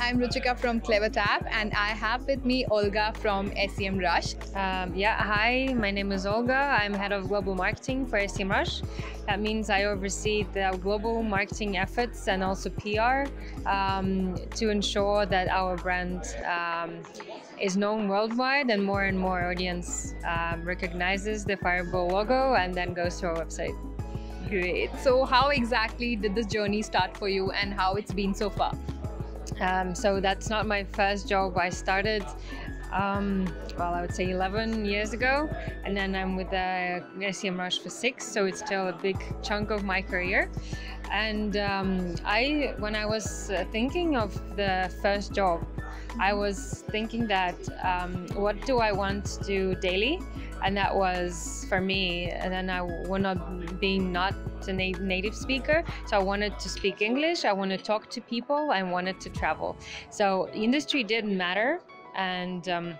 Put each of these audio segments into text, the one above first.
I'm Ruchika from CleverTap, and I have with me Olga from SEMrush. Um, yeah, hi, my name is Olga. I'm head of global marketing for SEMrush. That means I oversee the global marketing efforts and also PR um, to ensure that our brand um, is known worldwide and more and more audience um, recognizes the Fireball logo and then goes to our website. Great. So, how exactly did this journey start for you, and how it's been so far? Um, so that's not my first job. I started, um, well, I would say 11 years ago, and then I'm with the SEMrush for six, so it's still a big chunk of my career. And um, I, when I was uh, thinking of the first job, I was thinking that um, what do I want to do daily? And that was for me. And then I wound up being not a na- native speaker, so I wanted to speak English. I wanted to talk to people. I wanted to travel. So industry didn't matter, and um,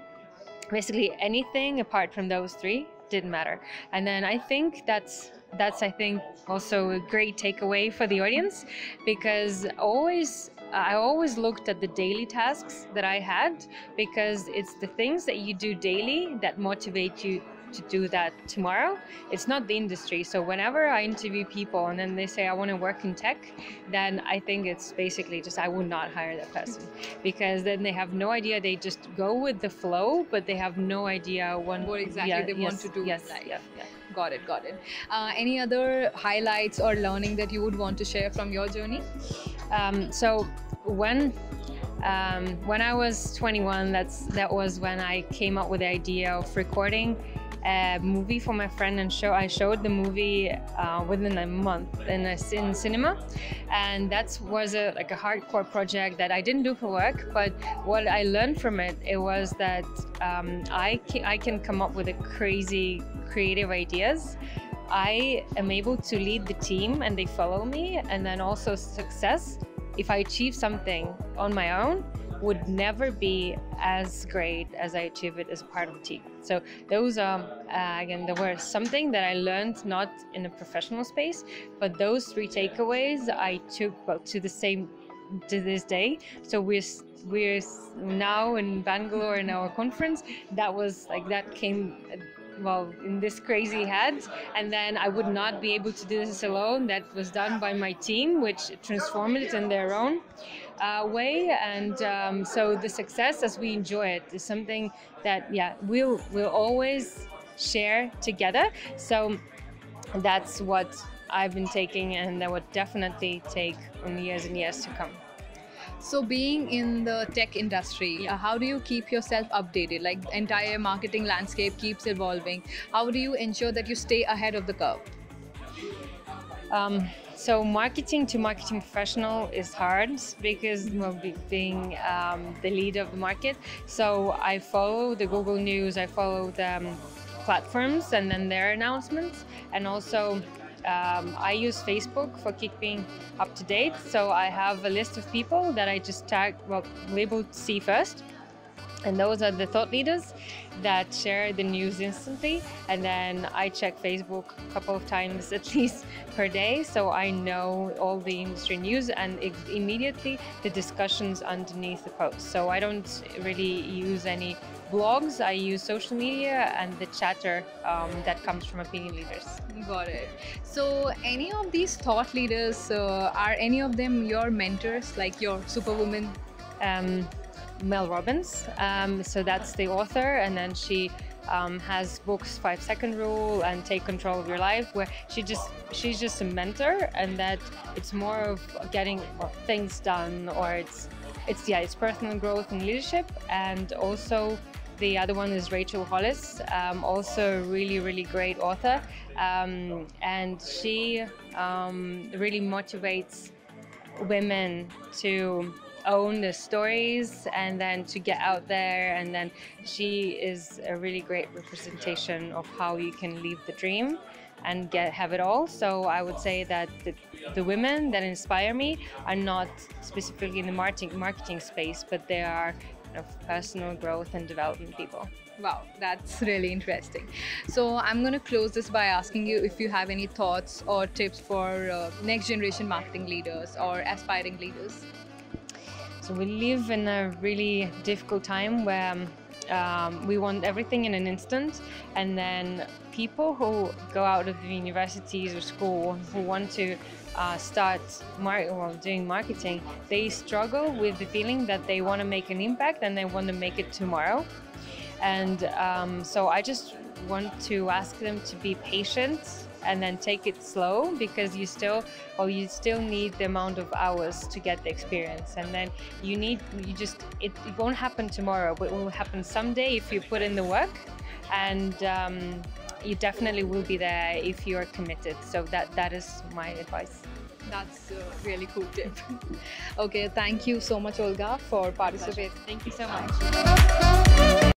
basically anything apart from those three didn't matter. And then I think that's that's I think also a great takeaway for the audience because always I always looked at the daily tasks that I had because it's the things that you do daily that motivate you to do that tomorrow. It's not the industry. So whenever I interview people and then they say I want to work in tech, then I think it's basically just I would not hire that person because then they have no idea. They just go with the flow, but they have no idea when, what exactly yeah, they yes, want to do Yes, life. yeah, yeah. Got it, got it. Uh, any other highlights or learning that you would want to share from your journey? Um, so when um, when I was 21, that's that was when I came up with the idea of recording a movie for my friend and show. I showed the movie uh, within a month in a in cinema, and that was a like a hardcore project that I didn't do for work. But what I learned from it, it was that um, I I can come up with a crazy creative ideas. I am able to lead the team and they follow me, and then also success. If I achieve something on my own, would never be as great as I achieve it as part of a team. So those are uh, again there were something that I learned not in a professional space, but those three takeaways I took well, to the same to this day. So we're we're now in Bangalore in our conference. That was like that came well in this crazy head. And then i would not be able to do this alone. That was done by my team which transformed it in their own uh, way. And um, so the success as we enjoy it is something that yeah we'll we'll always share together. So that's what i've been taking and that would definitely take in years and years to come So, being in the tech industry, uh, how do you keep yourself updated? Like, entire marketing landscape keeps evolving. How do you ensure that you stay ahead of the curve? Um, so marketing to marketing professional is hard because well, be- being um, the leader of the market. So I follow the Google News, I follow the um, platforms and then their announcements, and also um, I use Facebook for keeping up to date. So I have a list of people that I just tag, well, labeled see first. And those are the thought leaders that share the news instantly. And then I check Facebook a couple of times at least per day. So I know all the industry news and immediately the discussions underneath the post. So I don't really use any blogs. I use social media and the chatter um, that comes from opinion leaders. Got it. So, any of these thought leaders, uh, are any of them your mentors, like your superwoman? um, Mel Robbins. Um, so that's the author, and then she um, has books Five Second Rule and Take Control of Your Life, where she just she's just a mentor, and that it's more of getting things done, or it's it's yeah, it's personal growth and leadership, and also. The other one is Rachel Hollis, um, also a really, really great author. Um, and she um, really motivates women to own the stories and then to get out there and then she is a really great representation of how you can live the dream and get have it all so i would say that the, the women that inspire me are not specifically in the marketing marketing space but they are of personal growth and development people Wow, that's really interesting. So, I'm going to close this by asking you if you have any thoughts or tips for uh, next generation marketing leaders or aspiring leaders. So we live in a really difficult time where um, we want everything in an instant, and then people who go out of the universities or school who want to uh, start mar- well, doing marketing, they struggle with the feeling that they want to make an impact and they want to make it tomorrow. And um, so I just want to ask them to be patient and then take it slow because you still or you still need the amount of hours to get the experience. And then you need you just it, it won't happen tomorrow but it will happen someday if you put in the work. And um, you definitely will be there if you are committed. So that that is my advice. That's a really cool tip. okay, thank you so much, Olga, for participating. thank you so much